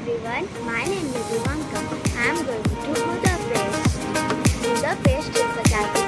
everyone. My name is Ivanka. I am going to Budapest. Budapest is the capital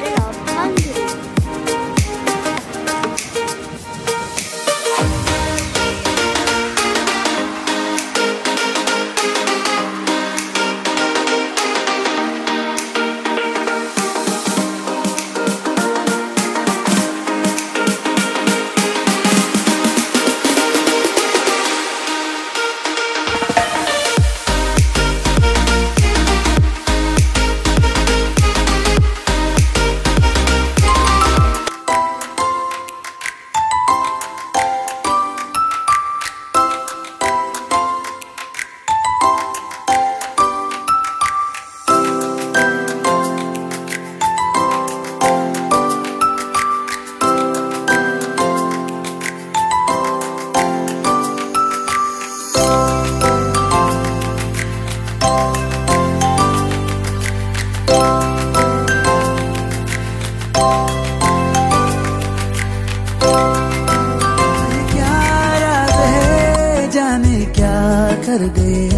क्या कर गए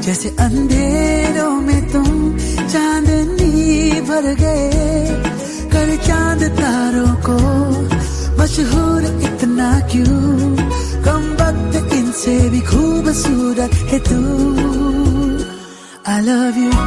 जैसे अंधेरों में तुम चांदनी भर गए। कर चाँद तारों को मशहूर इतना क्यों? कम वक्त इनसे भी खूबसूरत है तू। I love you